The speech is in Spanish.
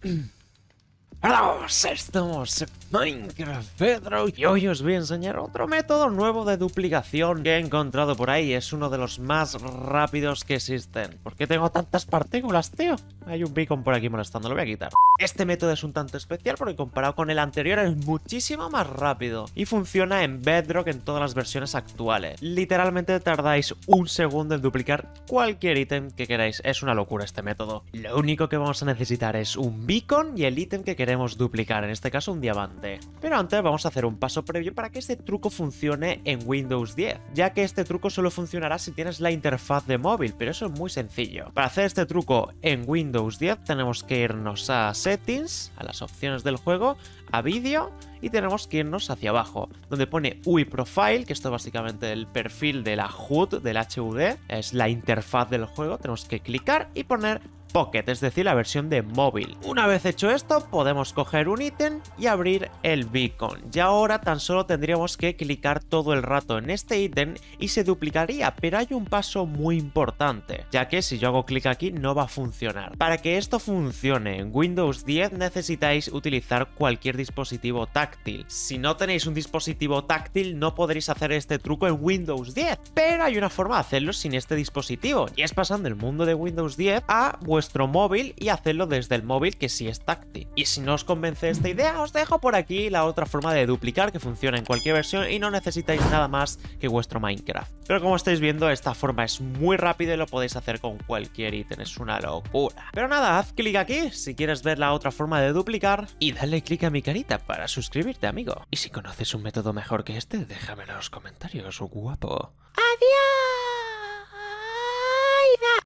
Hola, estamos en Minecraft Pedro y hoy os voy a enseñar otro método nuevo de duplicación que he encontrado por ahí. Es uno de los más rápidos que existen. ¿Por qué tengo tantas partículas, tío? Hay un beacon por aquí molestando, lo voy a quitar. Este método es un tanto especial porque comparado con el anterior es muchísimo más rápido y funciona en Bedrock en todas las versiones actuales. Literalmente tardáis un segundo en duplicar cualquier ítem que queráis. Es una locura este método. Lo único que vamos a necesitar es un beacon y el ítem que queremos duplicar, en este caso un diamante. Pero antes vamos a hacer un paso previo para que este truco funcione en Windows 10, ya que este truco solo funcionará si tienes la interfaz de móvil, pero eso es muy sencillo. Para hacer este truco en Windows 10 tenemos que irnos a Settings, a las opciones del juego, a Vídeo y tenemos que irnos hacia abajo, donde pone UI Profile, que esto es básicamente el perfil de la HUD, del HUD, es la interfaz del juego, tenemos que clicar y poner Pocket, es decir, la versión de móvil. Una vez hecho esto, podemos coger un ítem y abrir el beacon. Y ahora tan solo tendríamos que clicar todo el rato en este ítem y se duplicaría, pero hay un paso muy importante, ya que si yo hago clic aquí no va a funcionar. Para que esto funcione en Windows 10 necesitáis utilizar cualquier dispositivo táctil. Si no tenéis un dispositivo táctil no podréis hacer este truco en Windows 10, pero hay una forma de hacerlo sin este dispositivo, y es pasando el mundo de Windows 10 a vuestro móvil y hacerlo desde el móvil que sí es táctil. Y si no os convence esta idea, os dejo por aquí la otra forma de duplicar que funciona en cualquier versión y no necesitáis nada más que vuestro Minecraft. Pero como estáis viendo, esta forma es muy rápida y lo podéis hacer con cualquier ítem, es una locura. Pero nada, haz clic aquí si quieres ver la otra forma de duplicar y dale clic a mi carita para suscribirte, amigo. Y si conoces un método mejor que este, déjamelo en los comentarios, guapo. ¡Adiós!